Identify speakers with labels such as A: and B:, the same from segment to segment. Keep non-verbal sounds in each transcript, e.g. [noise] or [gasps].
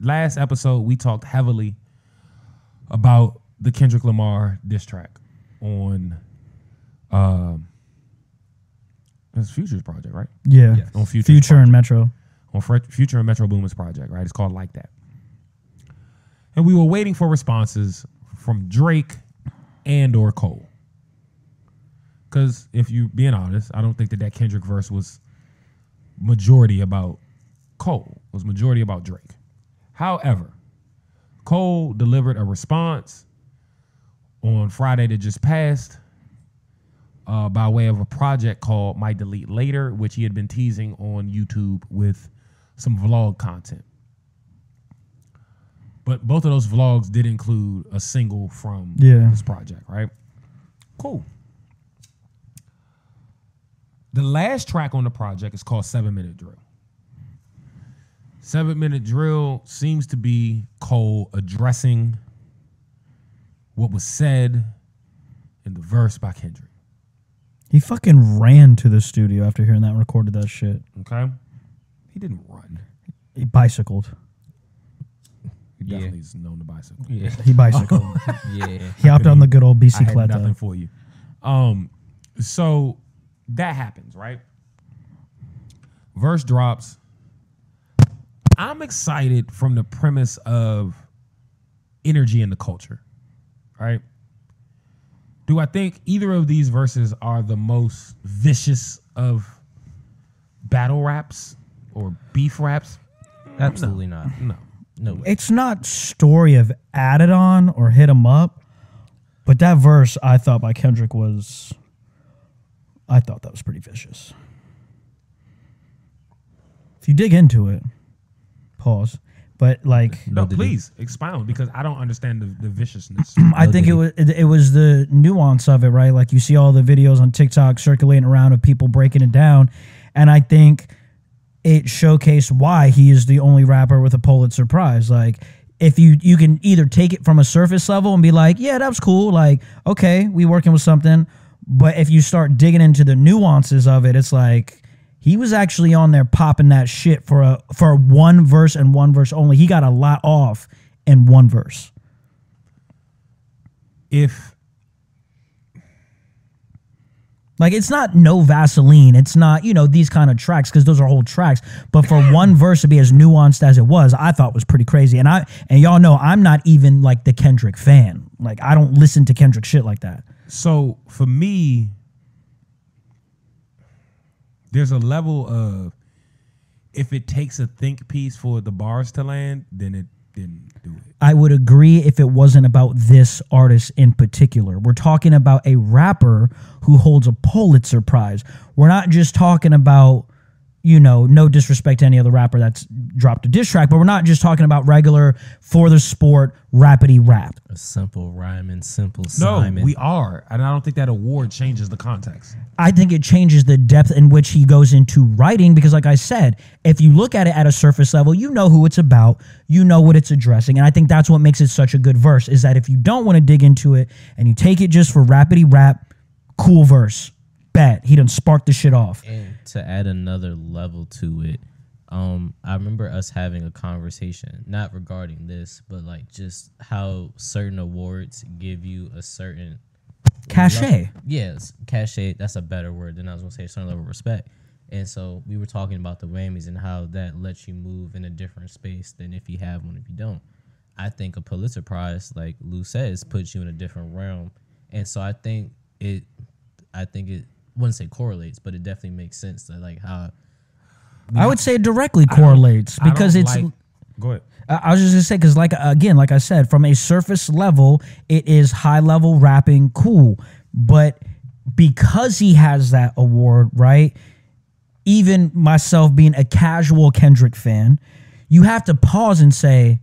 A: last episode we talked heavily about the Kendrick Lamar diss track on um it's Future's project, right?
B: Yeah.
A: On Future's
B: Future and. Metro.
A: on Fre- Future and Metro Boomin's project, right? It's called Like That. And we were waiting for responses from Drake and or Cole. Because if you being honest, I don't think that that Kendrick verse was majority about Cole. It was majority about Drake. However, Cole delivered a response on Friday that just passed uh, by way of a project called Might Delete Later, which he had been teasing on YouTube with some vlog content. But both of those vlogs did include a single from
B: Yeah.
A: this project, right? Cool. The last track on the project is called Seven Minute Drill. Seven Minute Drill seems to be Cole addressing what was said in the verse by Kendrick.
B: He fucking ran to the studio after hearing that and recorded that shit.
A: Okay? He didn't run.
B: He bicycled.
A: He
C: Yeah.
A: definitely is known to bicycle.
C: Yeah. [laughs]
B: He bicycled. [laughs]
C: yeah.
B: he hopped on the good old
A: BC had nothing for you. Um, so that happens, right? Verse drops. I'm excited from the premise of energy in the culture, right? Do I think either of these verses are the most vicious of battle raps or beef raps?
C: Absolutely not.
A: No.
C: No way.
B: It's not story of Adidon or hit him up, but that verse I thought by Kendrick was, I thought that was pretty vicious. If you dig into it, pause. But like,
A: No, please expound because I don't understand the, the viciousness. [clears throat]
B: I think it was it, it was the nuance of it, right? Like you see all the videos on TikTok circulating around of people breaking it down, and I think it showcased why he is the only rapper with a Pulitzer Prize. Like if you you can either take it from a surface level and be like, yeah, that was cool, like okay, we working with something, but if you start digging into the nuances of it, it's like he was actually on there popping that shit for a for one verse and one verse only. He got a lot off in one verse.
A: if
B: Like it's not no Vaseline. It's not you know these kind of tracks because those are whole tracks. But for [clears throat] one verse to be as nuanced as it was, I thought was pretty crazy. And I and y'all know I'm not even like the Kendrick fan. Like I don't listen to Kendrick shit like that.
A: So for me, there's a level of if it takes a think piece for the bars to land, then it didn't do it.
B: I would agree if it wasn't about this artist in particular. We're talking about a rapper who holds a Pulitzer Prize. We're not just talking about, you know, no disrespect to any other rapper that's dropped a diss track, but we're not just talking about regular for the sport rapidy rap.
C: A simple rhyme and simple
A: No,
C: Simon.
A: we are, and I don't think that award changes the context.
B: I think it changes the depth in which he goes into writing because, like I said, if you look at it at a surface level, you know who it's about, you know what it's addressing, and I think that's what makes it such a good verse. Is that if you don't want to dig into it and you take it just for rapidy rap, cool verse, bet he done sparked the shit off.
C: And to add another level to it, um, I remember us having a conversation, not regarding this, but like just how certain awards give you a certain
B: Cachet.
C: Yes, cachet. That's a better word than I was gonna say. A certain level of respect. And so we were talking about the Grammys and how that lets you move in a different space than if you have one, if you don't. I think a Pulitzer Prize, like Lou says, puts you in a different realm. And so I think it, I think it, wouldn't say correlates, but it definitely makes sense that like how
B: I would say it directly correlates because it's.
A: like- go ahead.
B: I I was just gonna say because, like, again, like I said, from a surface level, it is high level rapping, cool. But because he has that award, right? Even myself being a casual Kendrick fan, you have to pause and say,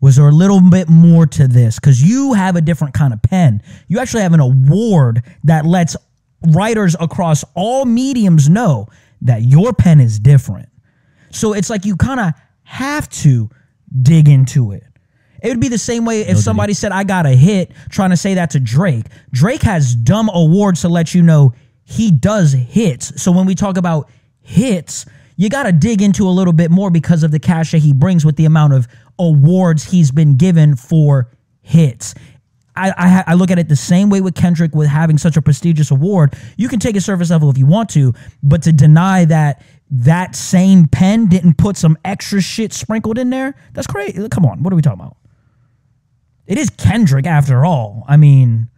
B: was there a little bit more to this? Because you have a different kind of pen. You actually have an award that lets writers across all mediums know that your pen is different. So it's like you kind of have to dig into it. It would be the same way if somebody said, I got a hit, trying to say that to Drake. Drake has dumb awards to let you know he does hits. So when we talk about hits, you got to dig into a little bit more because of the cash that he brings with the amount of awards he's been given for hits. I, I, I look at it the same way with Kendrick with having such a prestigious award. You can take a surface level if you want to, but to deny that that same pen didn't put some extra shit sprinkled in there, that's crazy. Come on, what are we talking about? It is Kendrick after all. I mean,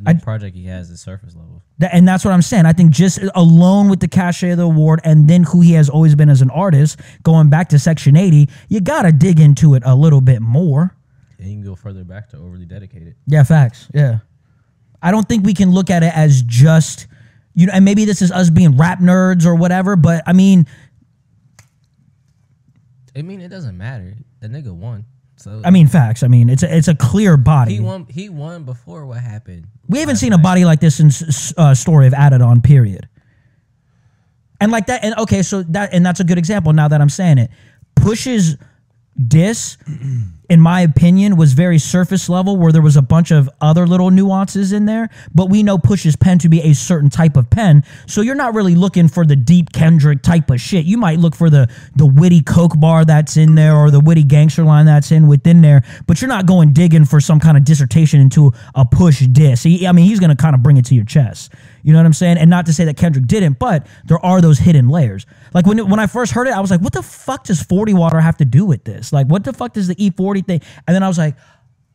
C: The project he has is surface level.
B: That, and that's what I'm saying. I think just alone with the cachet of the award and then who he has always been as an artist, going back to Section 80, you got to dig into it a little bit more.
C: And you can go further back to overly dedicated.
B: Yeah, facts. Yeah. I don't think we can look at it as just, you know, and maybe this is us being rap nerds or whatever, but I mean,
C: I mean, it doesn't matter. The nigga won. So
B: I mean, facts. I mean, it's a, it's a clear body.
C: he won. He won before what happened.
B: We haven't seen a body like this in uh, story of Adidon period. And like that, and okay, so that and that's a good example. Now that I'm saying it, Push's diss, in my opinion, was very surface level, where there was a bunch of other little nuances in there. But we know Push's pen to be a certain type of pen, so you're not really looking for the deep Kendrick type of shit. You might look for the the witty coke bar that's in there, or the witty gangster line that's in within there. But you're not going digging for some kind of dissertation into a Push diss. He, I mean, he's gonna kind of bring it to your chest. You know what I'm saying? And not to say that Kendrick didn't, but there are those hidden layers. Like when when I first heard it, I was like, "What the fuck does 40 water have to do with this? Like, what the fuck does the E40 thing?" And then I was like,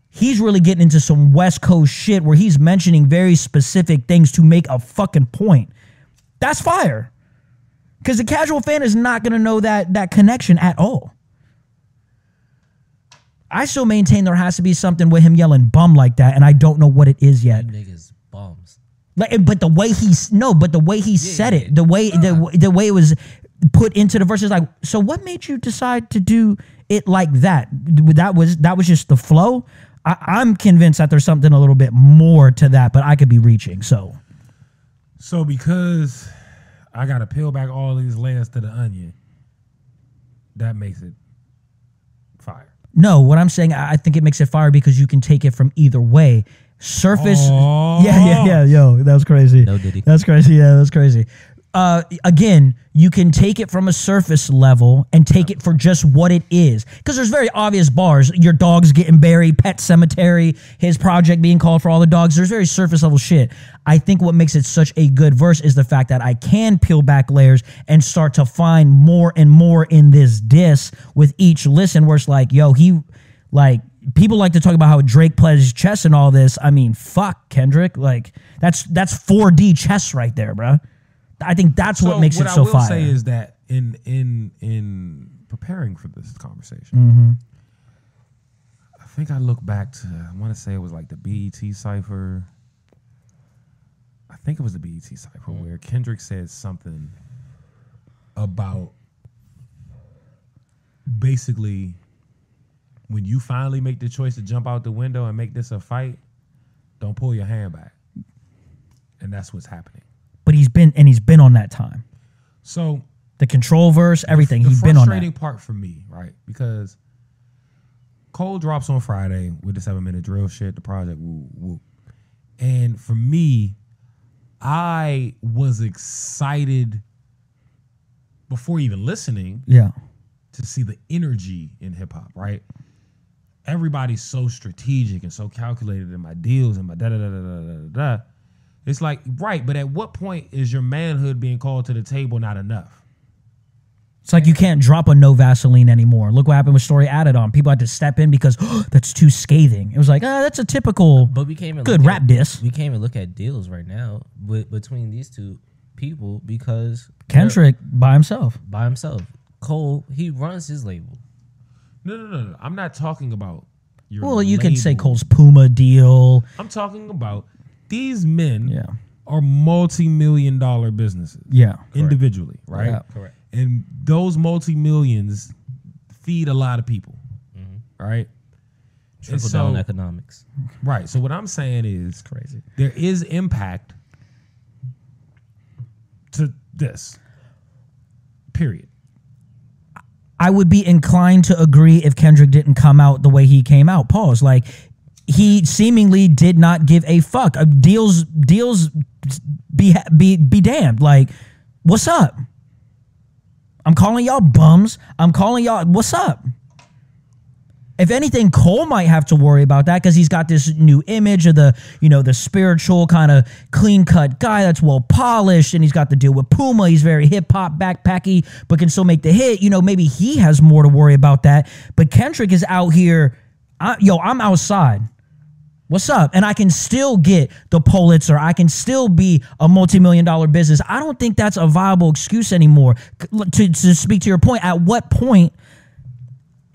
B: "He's really getting into some West Coast shit where he's mentioning very specific things to make a fucking point." That's fire. Because the casual fan is not gonna know that that connection at all. I still maintain there has to be something with him yelling bum like that, and I don't know what it is yet.
C: niggas bums.
B: Like, but the way he's no, but the way he said it, the way the the way it was put into the verses, like, so what made you decide to do it like that? That was that was just the flow. I, I'm convinced that there's something a little bit more to that, but I could be reaching. So
A: So because I got to peel back all these layers to the onion, that makes it fire.
B: no, what I'm saying, I I think it makes it fire because you can take it from either way. Surface,
A: Oh. [laughs]
B: yeah, yeah, yeah, yo, that was crazy.
C: No diddy.
B: That's crazy. Yeah, that's crazy. Uh, again, you can take it from a surface level and take it for just what it is. Because there's very obvious bars. Your dog's getting buried, pet cemetery, his project being called for all the dogs. There's very surface level shit. I think what makes it such a good verse is the fact that I can peel back layers and start to find more and more in this diss with each listen where it's like, yo, he like people like to talk about how Drake plays chess and all this. I mean, fuck Kendrick. Like that's that's 4D chess right there, bruh. I think that's what makes it so fire.
A: What I will
B: fire.
A: say is that in in in preparing for this conversation,
B: Mm-hmm.
A: I think I look back to I want to say it was like the BET cipher. I think it was the BET cipher where Kendrick said something about basically when you finally make the choice to jump out the window and make this a fight, don't pull your hand back. And that's what's happening.
B: But he's been and he's been on that time.
A: So
B: The control verse, everything.
A: the
B: He's been on
A: frustrating
B: that.
A: part for me, right? Because Cole drops on Friday with the seven minute drill shit, the project, woo, woo. And for me, I was excited before even listening
B: Yeah.
A: to see the energy in hip hop, right? Everybody's so strategic and so calculated in my deals and my da da da da da da da. Da. It's like, right, but at what point is your manhood being called to the table not enough?
B: It's like you can't drop a no Vaseline anymore. Look what happened with Story Adidon. People had to step in because [gasps] that's too scathing. It was like, ah, that's a typical
C: But we can't even
B: good
C: look
B: rap
C: at,
B: diss.
C: We can't even look at deals right now with, between these two people because
B: Kendrick by himself.
C: by himself. Cole, he runs his label.
A: No, no, no, no. I'm not talking about your.
B: Well, you can say. Cole's Puma deal.
A: I'm talking about these men
B: Yeah.
A: are multi-million dollar businesses
B: Yeah.
A: individually, right?
B: Yeah.
C: Correct.
A: And those multi-millions feed a lot of people, mm-hmm. right? And
C: Trickle down economics.
A: Right. So what I'm saying is
B: Crazy.
A: there is impact to this. Period.
B: I would be inclined to agree if Kendrick didn't come out the way he came out. Pause. Like he seemingly did not give a fuck. Uh, deals, deals, be be be damned. Like, what's up? I'm calling y'all bums. I'm calling y'all. What's up? If anything, Cole might have to worry about that because he's got this new image of the, you know, the spiritual kind of clean cut guy that's well polished, and he's got to deal with Puma. He's very hip hop, backpacky, but can still make the hit. You know, maybe he has more to worry about that. But Kendrick is out here. I, yo, I'm outside. What's up? And I can still get the Pulitzer. I can still be a multi-million dollar business. I don't think that's a viable excuse anymore. To, to speak to your point, at what point,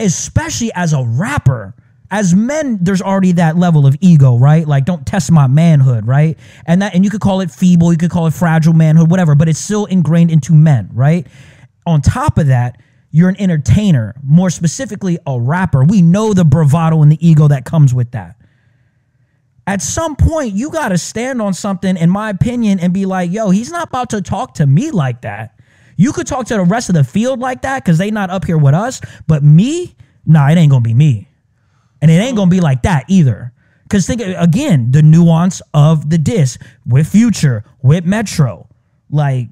B: especially as a rapper, as men, there's already that level of ego, right? Like, don't test my manhood, right? And that, and you could call it feeble, you could call it fragile manhood, whatever, but it's still ingrained into men, right? On top of that, you're an entertainer, more specifically, a rapper. We know the bravado and the ego that comes with that at some point you got to stand on something in my opinion and be like yo he's not about to talk to me like that. You could talk to the rest of the field like that because they not up here with us but me nah it ain't gonna be me. And it ain't gonna be like that either. Because think again the nuance of the disc with future with metro. Like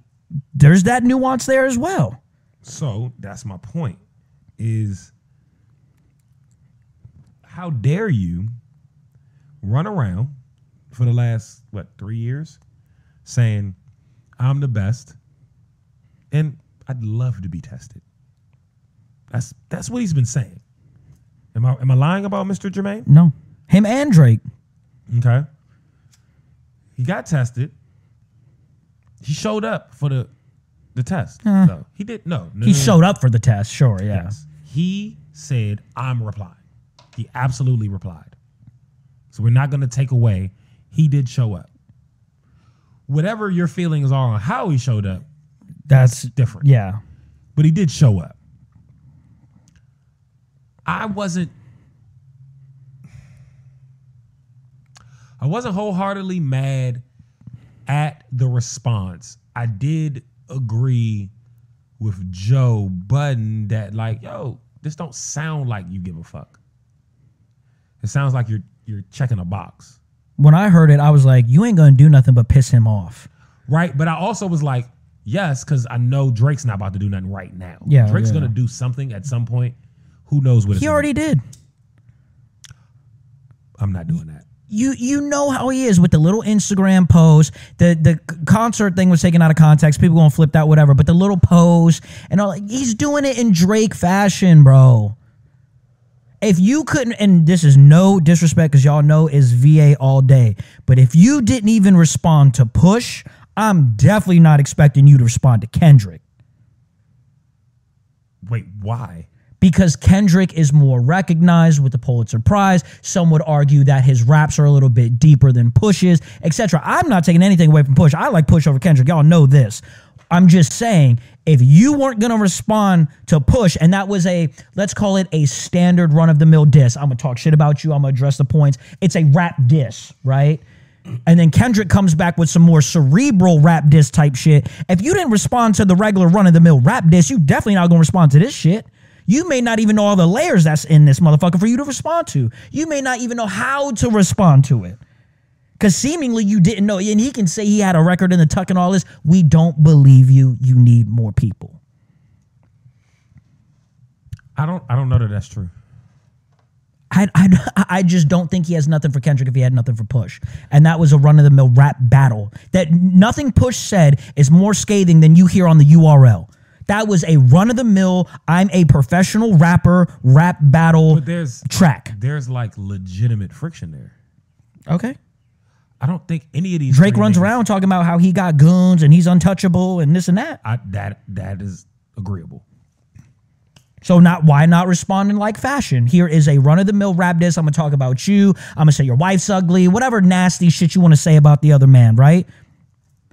B: there's that nuance there as well.
A: So that's my point. Is how dare you run around for the last what three years saying I'm the best, and I'd love to be tested. That's that's what he's been saying. Am I am I lying about Mr. Jermaine?
B: no him and drake
A: Okay. He got tested. He showed up for the the test. No, he did no. no
B: he
A: no, no.
B: showed up for the test sure yeah
A: Yes. He said, I'm replying. He absolutely replied. So we're not going to take away. He did show up. Whatever your feelings are on how he showed up,
B: that's
A: different.
B: yeah
A: But he did show up. I wasn't. I wasn't wholeheartedly mad at the response. I did agree with Joe Budden that like, yo, this don't sound like you give a fuck. It sounds like you're you're checking a box.
B: when I heard it, I was like, you ain't gonna do nothing but piss him off.
A: Right. But I also was like, yes, because I know Drake's not about to do nothing right now.
B: Yeah,
A: Drake's
B: yeah.
A: gonna do something at some point. Who knows what
B: He already did.
A: I'm not doing that.
B: You you know how he is with the little Instagram post. The the concert thing was taken out of context. People gonna flip that, whatever. But the little pose and all, he's doing it in Drake fashion, bro. If you couldn't, and this is no disrespect, because y'all know is VA all day. But if you didn't even respond to Push, I'm definitely not expecting you to respond to Kendrick.
A: Wait, why?
B: because Kendrick is more recognized with the Pulitzer Prize. Some would argue that his raps are a little bit deeper than Push's, etc. I'm not taking anything away from Push. I like Push over Kendrick. Y'all know this. I'm just saying, if you weren't gonna respond to Push, and that was a let's call it a standard run of the mill diss. I'm gonna talk shit about you. I'm gonna address the points. It's a rap diss, right? And then Kendrick comes back with some more cerebral rap diss type shit. If you didn't respond to the regular run of the mill rap diss, you definitely not gonna respond to this shit. You may not even know all the layers that's in this motherfucker for you to respond to. You may not even know how to respond to it. Because seemingly you didn't know. And he can say he had a record in the tuck and all this. We don't believe you. You need more people.
A: I don't I don't know that that's true.
B: I, I, I just don't think he has nothing for Kendrick if he had nothing for Push. And that was a run of the mill rap battle. That nothing Push said is more scathing than you hear on the URL. That was a run of the mill, I'm a professional rapper, rap battle
A: But there's
B: track.
A: there's like legitimate friction there.
B: Okay.
A: I don't think any of these
B: Drake runs
A: niggas-
B: around talking about how he got goons and he's untouchable and this and that.
A: I, that that is agreeable.
B: So not why not respond in like fashion? Here is a run of the mill rap diss. I'm gonna talk about you. I'm gonna say your wife's ugly, whatever nasty shit you want to say about the other man, right?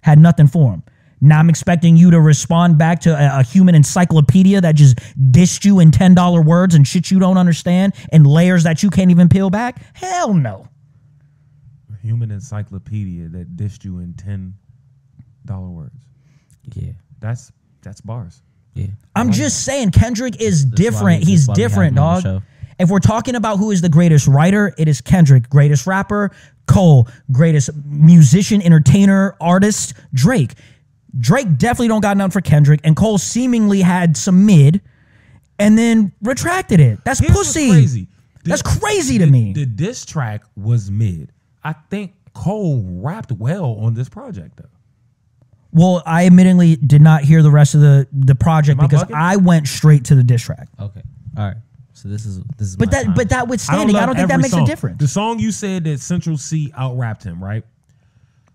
B: Had nothing for him. Now I'm expecting you to respond back to a, a human encyclopedia that just dissed you in ten dollar words and shit you don't understand and layers that you can't even peel back. Hell no.
A: Human encyclopedia that dished you in ten dollar words.
C: Yeah,
A: That's that's bars.
C: yeah.
B: I'm just saying Kendrick is
C: why
B: different.
C: we-
B: He's
C: that's why we have
B: different,
C: him on the
B: dog. If we're talking about who is the greatest writer, it is Kendrick. Greatest rapper, Cole. Greatest musician, entertainer, artist, Drake. Drake definitely don't got nothing for Kendrick, and Cole seemingly had some mid, and then retracted it. That's
A: Here's
B: pussy.
A: crazy.
B: That's crazy to
A: the-
B: me.
A: The diss track was mid. I think Cole rapped well on this project though.
B: Well, I admittedly did not hear the rest of the the project
A: Am I
B: because
A: bugging?
B: I went straight to the diss track.
C: Okay. All right. So this is this is.
B: But
C: my
B: that
C: time.
B: but that withstanding, I don't,
A: love
B: think that
A: every
B: makes
A: song.
B: a difference.
A: The song you said that Central Cee out rapped him, right?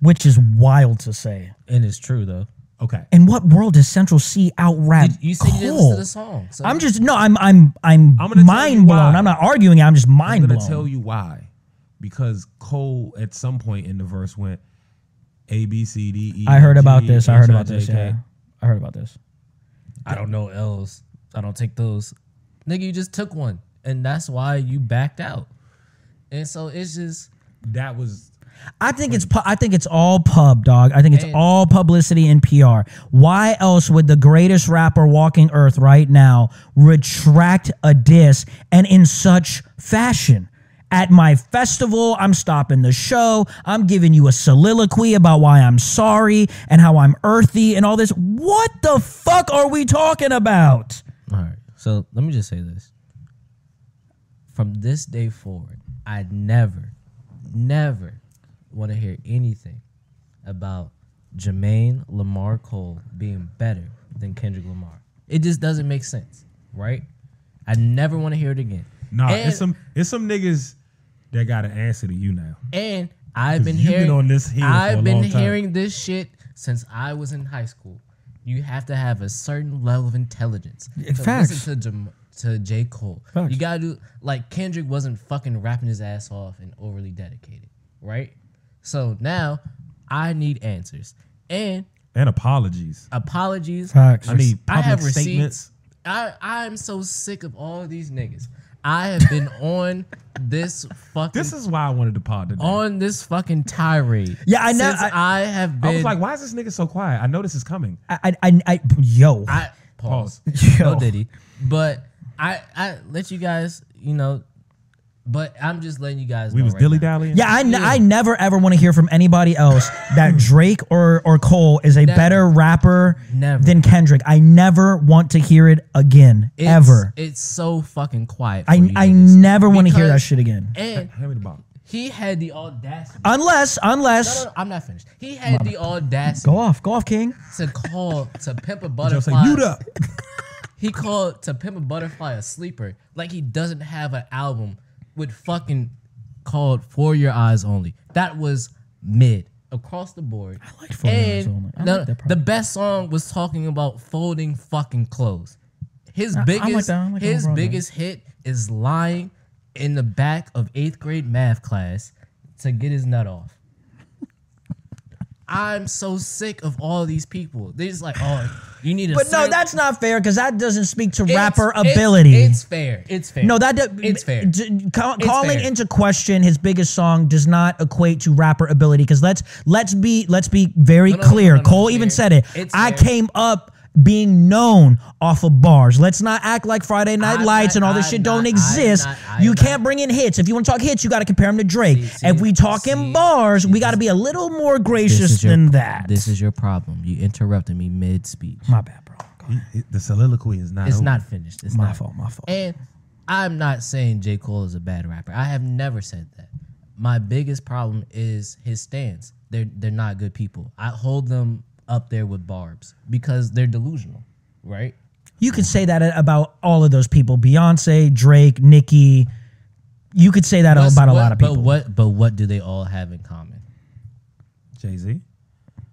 B: Which is wild to say.
C: and it's true though.
A: Okay.
B: In what world does Central Cee out rap
C: Did, you said you didn't listen to the song. So
B: I'm just no, I'm I'm I'm,
A: I'm gonna tell you
B: mind blown. I'm not arguing. I'm just
A: I'm
B: mind
A: gonna
B: blown.
A: tell you why. Because Cole at some point in the verse went A B C D E.
B: I heard about this. I heard about this. Yeah, I heard about this.
C: I don't know L's. I don't take those. Nigga, you just took one, and that's why you backed out. And so it's just
A: That was
B: I think it's pu- I think it's all pub, dog. I think it's all publicity and PR. Why else would the greatest rapper walking earth right now retract a diss and in such fashion? At my festival, I'm stopping the show. I'm giving you a soliloquy about why I'm sorry and how I'm earthy and all this. What the fuck are we talking about?
C: all right. So let me just say this: from this day forward, I never, never want to hear anything about Jermaine Lamar Cole being better than Kendrick Lamar. It just doesn't make sense, right? I never want to hear it again.
A: Nah.
C: And-
A: it's some it's some niggas that got an answer to you now.
C: And I've been
A: you've been
C: hearing
A: on this
C: I've been hearing this shit since I was in high school. You have to have a certain level of intelligence to
B: facts.
C: listen to Jam- to J Cole.
B: Facts.
C: You gotta do like Kendrick wasn't fucking rapping his ass off and overly dedicated, right? So now I need answers and
A: And apologies.
C: apologies.
B: Facts.
A: I need
C: I
A: public
C: have receipts.
A: statements.
C: I I'm so sick of all these niggas. I have been on this fucking
A: This is why I wanted to pod today.
C: on this fucking tirade.
B: Yeah, I know-
C: Since
B: I-
C: I, have been.
A: I was like, why is this nigga so quiet? I know this is coming.
B: I, I, I, I yo.
C: I pause.
B: Yo.
C: No Diddy, but I I let you guys, you know, but I'm just letting you guys.
A: We
C: know
A: was
C: right
A: dilly dallying.
B: Yeah, I, n-
C: Yeah.
B: I never ever want to hear from anybody else that mm. Drake or or Cole is a
C: Never.
B: better rapper
C: Never.
B: than Kendrick. I never want to hear it again,
C: It's,
B: ever.
C: It's so fucking quiet. For
B: I
C: you
B: I
C: niggas.
B: never want to hear that
C: Because-
B: shit again.
C: And
A: Hand me the bottle.
C: he had the audacity.
B: Unless
C: no,
B: unless
C: no, no, I'm not finished. He had the audacity
B: go off, go off, King.
C: to call to pimp a
A: Joe say,
C: butterfly.
A: mute up. [laughs]
C: He called to pimp a butterfly a sleeper, like he doesn't have an album with fucking called For Your Eyes Only. That was mid across the board. I
B: liked For Your Eyes Only. I liked that
C: the best song was talking about folding fucking clothes. His
B: I- like
C: biggest.
B: I like that
C: his biggest hit is lying in the back of eighth grade math class to get his nut off. [laughs] I'm so sick of all these people. They're just like, oh, you need a.
B: But no, that's not fair because that doesn't speak to
C: It's-
B: rapper
C: it's-
B: ability.
C: It's, fair. It's fair.
B: no, that do-
C: it's fair.
B: d-
C: It's
B: calling
C: fair.
B: into question his biggest song does not equate to rapper ability. Because let's let's be let's be very
C: No, no, no,
B: clear.
C: no, no,
B: Cole
C: it's
B: even
C: fair.
B: said it.
C: It's
B: I
C: fair.
B: came up being known off of bars. Let's not act like Friday Night
C: I'm
B: Lights
C: not-
B: and all this
C: I'm
B: shit
C: not-
B: don't exist.
C: not-
B: you can't bring in hits. If you want to talk hits, you got to compare them to Drake.
C: See, see,
B: if we talk in
C: see,
B: bars, we got to be a little more gracious
C: is your-
B: than that.
C: This is your problem. You interrupted me mid speech.
B: my bad, bro.
A: He- he- the soliloquy is not.
C: It's
A: over.
C: not finished. It's
B: My
C: not.
B: fault. My fault.
C: And I'm not saying J. Cole is a bad rapper. I have never said that. My biggest problem is his stance. They're they're not good people. I hold them up there with barbs because they're delusional, right?
B: You could say that about all of those people: Beyonce, Drake, Nicki. You could say that
C: What's-
B: about a
C: what-
B: lot of people.
C: But what but what do they all have in common?
A: Jay Z.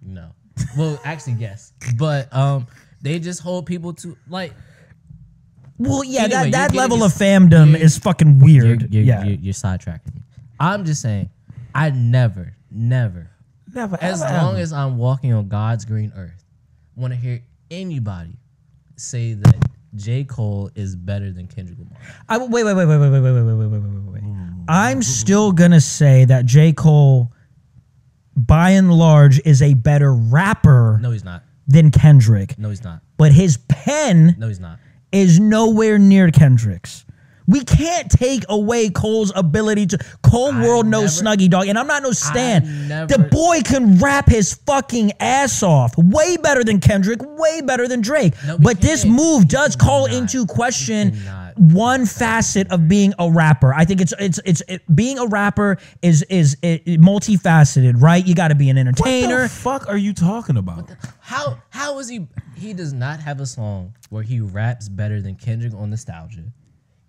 C: No. Well, actually, yes. But um, they just hold people to like
B: well, yeah,
C: Anyway,
B: that, that
C: getting
B: level of
C: fandom
B: is fucking
C: you're,
B: weird.
C: you're,
B: yeah,
C: you're, you're sidetracking me. I'm just saying, I never, never,
A: Never.
C: as
A: ever,
C: long
A: ever.
C: as I'm walking on God's green earth, want to hear anybody say that J. Cole is better than Kendrick Lamar.
B: I, wait, wait, wait, wait, wait, wait, wait, wait, wait, wait, wait, wait, wait. I'm still gonna say that J. Cole, by and large, is a better rapper
C: No, he's not.
B: than Kendrick,
C: No, he's not.
B: but his pen
C: No, he's not.
B: is nowhere near Kendrick's. We can't take away Cole's ability to. Cole
C: I
B: World knows
C: never-
B: Snuggy Dog, and I'm not no stan.
C: never-
B: the boy can rap his fucking ass off, way better than Kendrick, way better than Drake.
C: No,
B: but this move does call
C: cannot.
B: into question one facet of being a rapper. I think it's it's it's it, being a rapper is is it, it multifaceted, right? You got to be an
A: What
B: entertainer.
A: the fuck are you talking about?
C: How how is he? He does not have a song where he raps better than Kendrick on Nostalgia.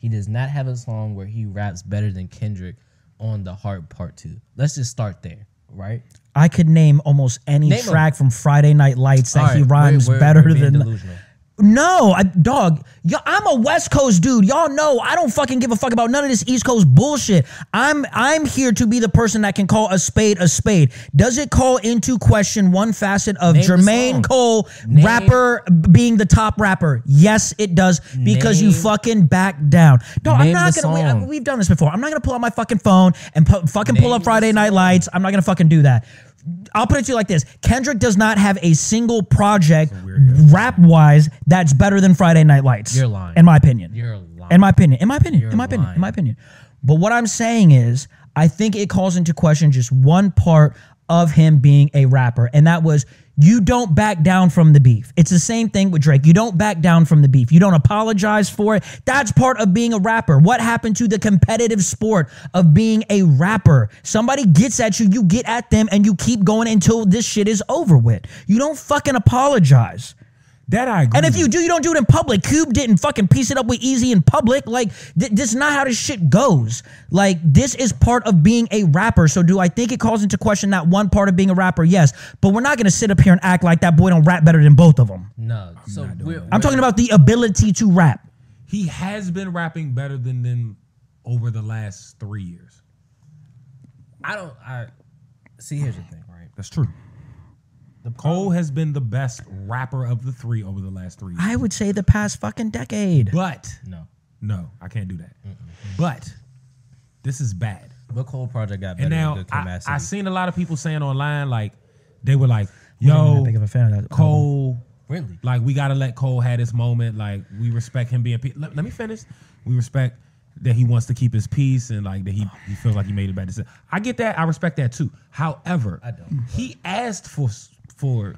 C: He does not have a song where he raps better than Kendrick on The Heart Part Two. Let's just start there, right?
B: I could name almost any
C: Name
B: track from Friday Night Lights that
C: All
B: he rhymes
C: we're- we're-
B: better
C: we're
B: than.
C: delusional.
B: No, I, dog. Yo, I'm a West Coast dude. Y'all know I don't fucking give a fuck about none of this East Coast bullshit. I'm I'm here to be the person that can call a spade a spade. Does it call into question one facet of
C: Name
B: Jermaine. Cole,
C: Name-
B: rapper being the top rapper? Yes, it does because you fucking back down. Dog, I'm not gonna. We, uh,
C: song.
B: we've done this before. I'm not gonna pull out my fucking phone and pu- fucking pull up Friday Night. Lights. I'm not gonna fucking do that. I'll put it to you like this: Kendrick does not have a single project rap wise that's better than Friday Night Lights.
C: You're lying.
B: in my opinion.
C: You're lying.
B: In my opinion. In my opinion.
C: You're
B: in my opinion. In my opinion. But what I'm saying is, I think it calls into question just one part of him being a rapper, and that was you don't back down from the beef. It's the same thing with Drake. You don't back down from the beef. You don't apologize for it. That's part of being a rapper. What happened to the competitive sport of being a rapper? Somebody gets at you, you get at them, and you keep going until this shit is over with. You don't fucking apologize.
A: That I agree.
B: And if you do, you don't do it in public. Cube didn't fucking piece it up with Eazy in public. Like th- this is not how this shit goes. Like this is part of being a rapper. So do I think it calls into question that one part of being a rapper? Yes, but we're not gonna sit up here and act like that boy don't rap better than both of them.
C: No, so we're,
B: I'm talking about the ability to rap.
A: he has been rapping better than them over the last three years.
C: I don't. I see. Here's the thing, right?
A: That's true. Cole has been the best rapper of the three over the last three years.
B: I would say the past fucking decade.
A: But
C: No,
A: no, I can't do that. But this is bad.
C: what Cole project got better
A: And now
C: than
A: I, I seen a lot of people saying online like they were like, "Yo,
B: that big of a fan of that.
A: Cole,
C: Really?
A: like we gotta let Cole have his moment. Like we respect him being. Pe- let, let me finish. We respect that he wants to keep his peace and like that he, he feels like he made a bad decision. I get that. I respect that too. However,
C: I don't.
A: He asked for for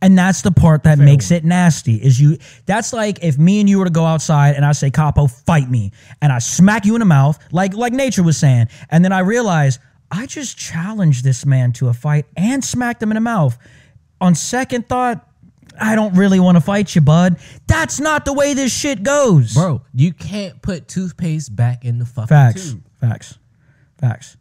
B: And that's the part that makes it nasty. Is you that's like if me and you were to go outside and I say, Capo, fight me, and I smack you in the mouth, like like nature was saying, and then I realize I just challenged this man to a fight and smacked him in the mouth. On second thought, I don't really want to fight you, bud. That's not the way this shit goes.
C: Bro, you can't put toothpaste back in the fucking
B: Facts.
C: tube.
B: Facts. Facts.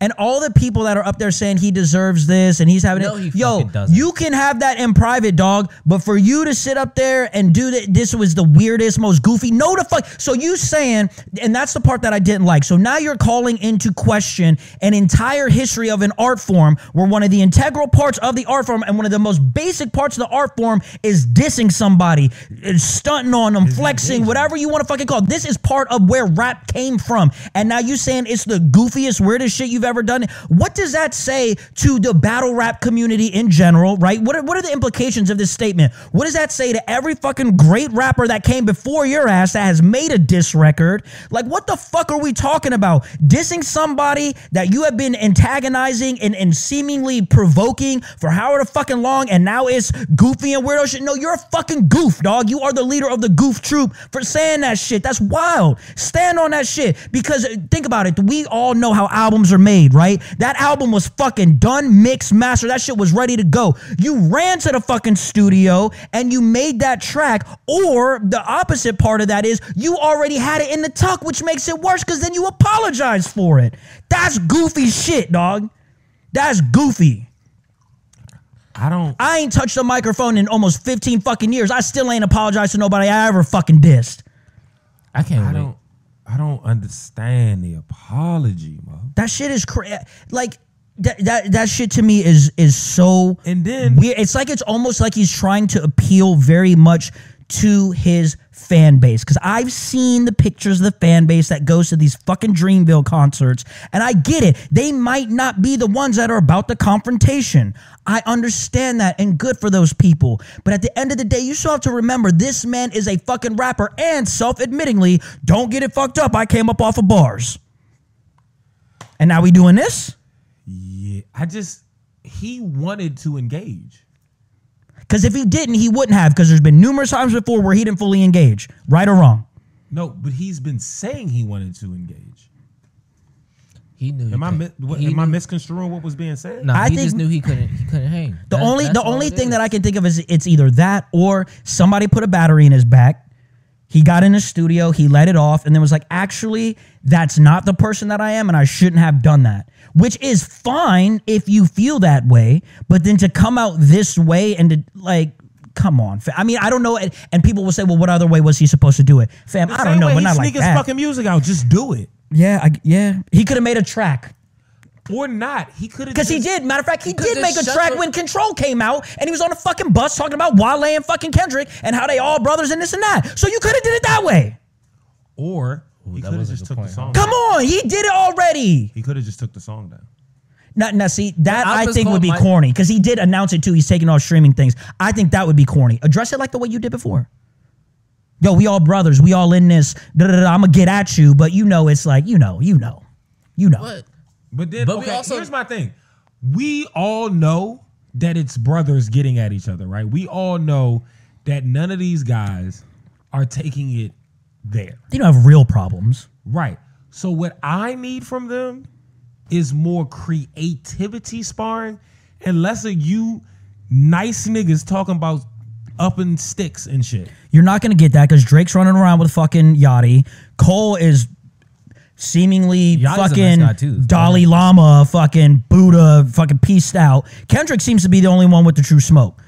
B: And all the people that are up there saying he deserves this and he's having
C: No,
B: it,
C: he
B: yo,
C: doesn't.
B: you can have that in private, dog. But for you to sit up there and do that, this was the weirdest, most goofy. No, the fuck. So you saying, and that's the part that I didn't like. So now you're calling into question an entire history of an art form where one of the integral parts of the art form and one of the most basic parts of the art form is dissing somebody, uh, stunting on them, flexing, whatever you want to fucking call. it. This is part of where rap came from. And now you saying it's the goofiest, weirdest shit you've ever done. What does that say to the battle rap community in general, right? What are, what are the implications of this statement? What does that say to every fucking great rapper that came before your ass that has made a diss record? Like, what the fuck are we talking about? Dissing somebody that you have been antagonizing and, and seemingly provoking for however fucking long, and now it's goofy and weirdo shit. No, you're a fucking goof, dog. You are the leader of the goof troop for saying that shit. That's wild. Stand on that shit because uh, think about it. We all know how albums are made, right? That album was fucking done, mixed, mastered. That shit was ready to go. You ran to the fucking studio and you made that track, or the opposite part of that is you already had it in the tuck, which makes it worse because then you apologize for it. That's goofy shit, dog. That's goofy.
A: I don't.
B: I ain't touched a microphone in almost 15 fucking years. I still ain't apologized to nobody I ever fucking dissed.
C: I can't
A: I
C: wait.
A: don't. I don't understand the apology, mo.
B: That shit is crazy. Like that, that that shit to me is is so
A: And then
B: weird. It's like it's almost like he's trying to appeal very much to his fan base because I've seen the pictures of the fan base that goes to these fucking Dreamville concerts, and I get it. They might not be the ones that are about the confrontation. I understand that, and good for those people. But at the end of the day, you still have to remember this man is a fucking rapper, and self-admittingly, don't get it fucked up. I came up off of bars, and now we doing this.
A: Yeah, I just he wanted to engage.
B: Because if he didn't, he wouldn't have. Because there's been numerous times before where he didn't fully engage, right or wrong.
A: No, but he's been saying he wanted to engage.
C: He knew. he
A: Am I mi- what,
C: he
A: am I misconstruing what was being said?
C: No,
B: I
C: he
B: think-
C: just knew he couldn't. He couldn't hang.
B: The
C: That-
B: only the only thing
C: is.
B: that I can think of is it's either that or somebody put a battery in his back. He got in his studio, he let it off, and then was like, actually, that's not the person that I am, and I shouldn't have done that. Which is fine if you feel that way, but then to come out this way and to like, come on. fa- I mean, I don't know. And, people will say, well, what other way was he supposed to do it? Fam,
A: The
B: I don't know, but not like
A: sneak his
B: that.
A: fucking music out. Just do it
B: yeah, I, yeah. He could have made a track.
A: Or not. He could have
B: Because he did. Matter of fact, he
C: could've
B: did make a track
C: shut
B: when Control came out, and he was on a fucking bus talking about Wale and fucking Kendrick and how they all brothers and this and that. So you could have did it that way.
A: or he
C: that
A: could have
C: was
A: just
C: good
A: took the song.
C: huh?
B: Come on, he did it already.
A: He could have just took the song down.
B: Now, now see that
C: I
B: I, think would be
C: my-
B: corny because he did announce it too. He's taking off streaming things. I think that would be corny. Address it like the way you did before. Yo, we all brothers. We all in this. I'm gonna get at you, but you know it's like you know, you know, you know.
C: But
A: But then,
C: But we
A: okay,
C: also-
A: here's my thing. We all know that it's brothers getting at each other, right? We all know that none of these guys are taking it there,
B: They don't have real problems.
A: right? So what I need from them is more creativity sparring and less of you nice niggas talking about upping sticks and shit.
B: You're not gonna get that because Drake's running around with fucking Yachty. Cole is seemingly
C: Yachty's a nice
B: fucking
C: guy, too.
B: Dalai Lama, fucking Buddha, fucking pieced out. Kendrick seems to be the only one with the true smoke.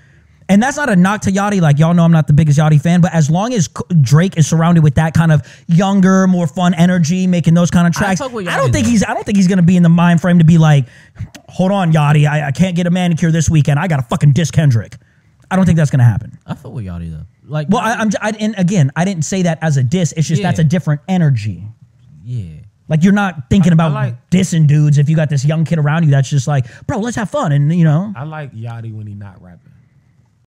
B: And that's not a knock to Yachty. Like y'all know, I'm not the biggest Yachty fan, but as long as Drake is surrounded with that kind of younger, more fun energy, making those kind of tracks,
C: fuck with
B: I don't think
C: though.
B: he's. I don't think he's gonna be in the mind frame to be like, hold on, Yachty, I, I can't get a manicure this weekend. I got to fucking diss Kendrick. I don't think that's gonna happen.
C: I feel with Yachty though. Like,
B: Well, I, I'm. j- I, and again, I didn't say that as a diss. It's just
C: Yeah.
B: that's a different energy.
C: yeah.
B: Like you're not thinking about
A: like-
B: dissing dudes if you got this young kid around you that's just like, bro, let's have fun, and you know,
A: I like Yachty when he not rapping.